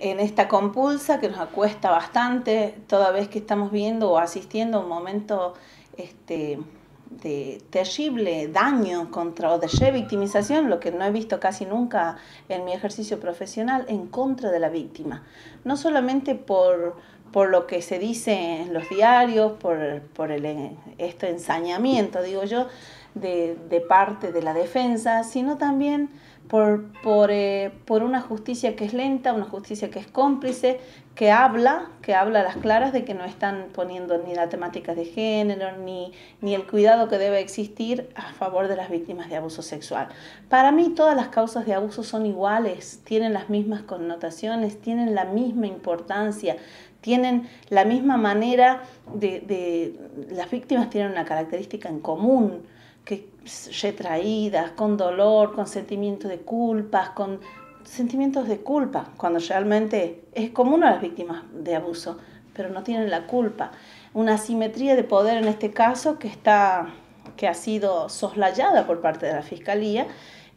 en esta compulsa que nos acuesta bastante toda vez que estamos viendo o asistiendo a un momento este, de terrible daño contra o de revictimización, lo que no he visto casi nunca en mi ejercicio profesional, en contra de la víctima. No solamente por, por lo que se dice en los diarios, por, por el, este ensañamiento, digo yo, de, parte de la defensa, sino también por, por, eh, por, una justicia que es lenta, una justicia que es cómplice, que habla, que habla a las claras de que no están poniendo ni la temática de género, ni, ni el cuidado que debe existir a favor de las víctimas de abuso sexual. Para mí todas las causas de abuso son iguales, tienen las mismas connotaciones, tienen la misma importancia, tienen la misma manera de, de las víctimas tienen una característica en común que retraídas, con dolor, con sentimientos de culpas, con sentimientos de culpa, cuando realmente es común a las víctimas de abuso, pero no tienen la culpa. Una asimetría de poder en este caso que, está, que ha sido soslayada por parte de la Fiscalía.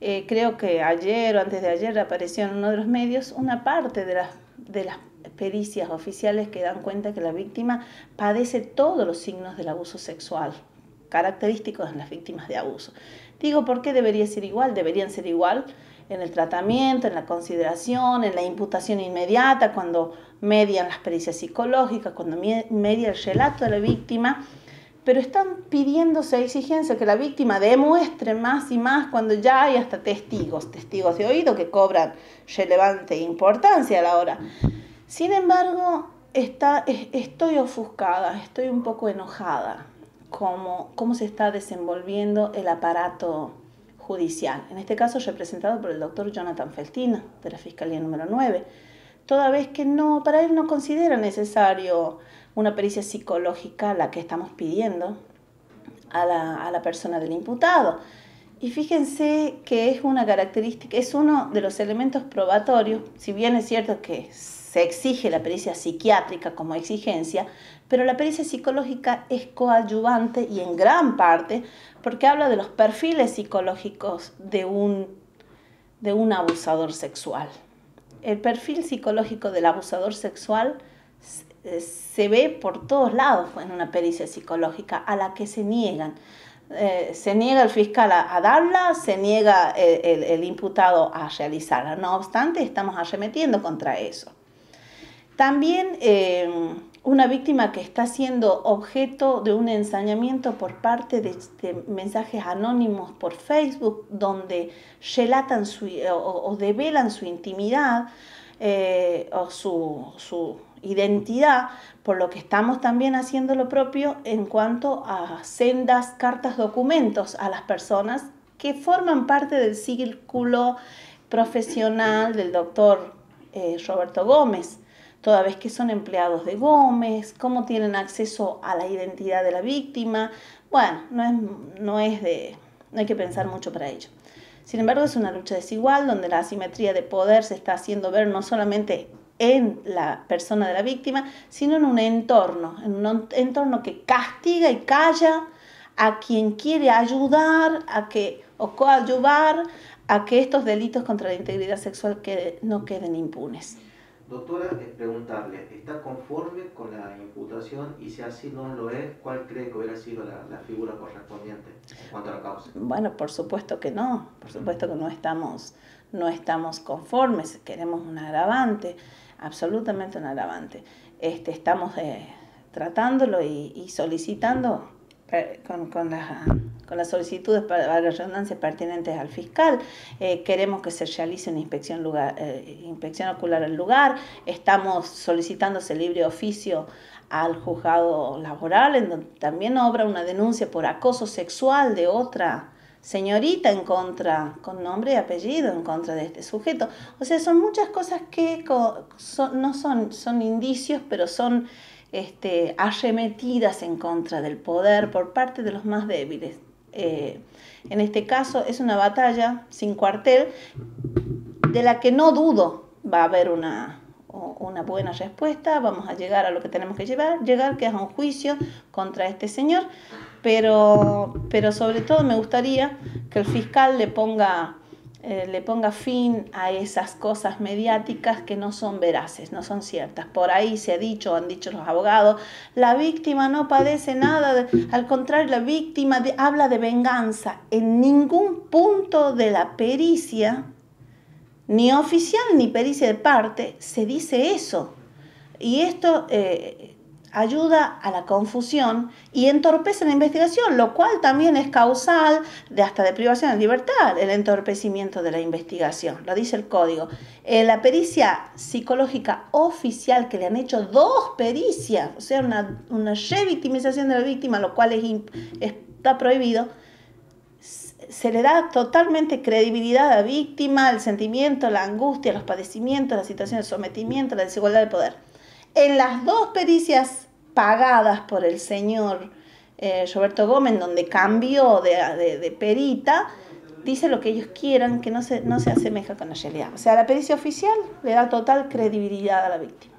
Eh, creo que ayer o antes de ayer apareció en uno de los medios una parte de las, de las pericias oficiales que dan cuenta que la víctima padece todos los signos del abuso sexual característicos en las víctimas de abuso. Digo, ¿por qué debería ser igual? Deberían ser igual en el tratamiento, en la consideración, en la imputación inmediata, cuando median las pericias psicológicas, cuando media el relato de la víctima, pero están pidiéndose exigencia que la víctima demuestre más y más cuando ya hay hasta testigos, testigos de oído que cobran relevante importancia a la hora. Sin embargo, está, estoy ofuscada, estoy un poco enojada cómo, cómo se está desenvolviendo el aparato judicial, en este caso representado por el doctor Jonathan Feltina, de la Fiscalía número 9, toda vez que no, para él no considera necesario una pericia psicológica, la que estamos pidiendo a la, a la persona del imputado. Y fíjense que es una característica, es uno de los elementos probatorios, si bien es cierto que se exige la pericia psiquiátrica como exigencia, pero la pericia psicológica es coadyuvante y en gran parte porque habla de los perfiles psicológicos de un, de un abusador sexual. El perfil psicológico del abusador sexual se ve por todos lados en una pericia psicológica a la que se niegan. Eh, se niega el fiscal a, darla, se niega el, imputado a realizarla. No obstante, estamos arremetiendo contra eso. También eh, una víctima que está siendo objeto de un ensañamiento por parte de, mensajes anónimos por Facebook donde relatan su, o, develan su intimidad eh, o su, su identidad, por lo que estamos también haciendo lo propio en cuanto a sendas, cartas, documentos a las personas que forman parte del círculo profesional del doctor eh, Roberto Gómez toda vez que son empleados de Gómez, cómo tienen acceso a la identidad de la víctima. Bueno, no es, no es de, no hay que pensar mucho para ello. Sin embargo, es una lucha desigual donde la asimetría de poder se está haciendo ver no solamente en la persona de la víctima, sino en un entorno, en un entorno que castiga y calla a quien quiere ayudar a que, o coadyuvar a que estos delitos contra la integridad sexual que no queden impunes. Doctora, es preguntarle, ¿está conforme con la imputación y si así no lo es, cuál cree que hubiera sido la, figura correspondiente en cuanto a la causa? Bueno, por supuesto que no, por supuesto que no estamos, no estamos conformes, queremos un agravante, absolutamente un agravante. Este, estamos eh, tratándolo y, solicitando con, con la con las solicitudes para la redundancia pertinentes al fiscal. Eh, queremos que se realice una inspección, lugar, eh, inspección ocular al lugar. Estamos solicitando ese libre oficio al juzgado laboral, en donde también obra una denuncia por acoso sexual de otra señorita en contra, con nombre y apellido, en contra de este sujeto. O sea, son muchas cosas que no son, son indicios, pero son este, arremetidas en contra del poder por parte de los más débiles. Eh, en este caso es una batalla sin cuartel de la que no dudo va a haber una, una buena respuesta, vamos a llegar a lo que tenemos que llevar, llegar, que es a un juicio contra este señor, pero, pero sobre todo me gustaría que el fiscal le ponga eh, le ponga fin a esas cosas mediáticas que no son veraces, no son ciertas. Por ahí se ha dicho, han dicho los abogados, la víctima no padece nada, al contrario, la víctima habla de venganza. En ningún punto de la pericia, ni oficial ni pericia de parte, se dice eso. Y esto eh, ayuda a la confusión y entorpece la investigación, lo cual también es causal de hasta de privación de libertad, el entorpecimiento de la investigación, lo dice el código. En la pericia psicológica oficial que le han hecho dos pericias, o sea, una, una revictimización de la víctima, lo cual es, está prohibido, se le da totalmente credibilidad a la víctima, el sentimiento, la angustia, los padecimientos, la situación de sometimiento, la desigualdad de poder. En las dos pericias pagadas por el señor eh, Roberto Gómez, donde cambió de, perita, dice lo que ellos quieran, que no se, no se asemeja con la realidad. O sea, la pericia oficial le da total credibilidad a la víctima.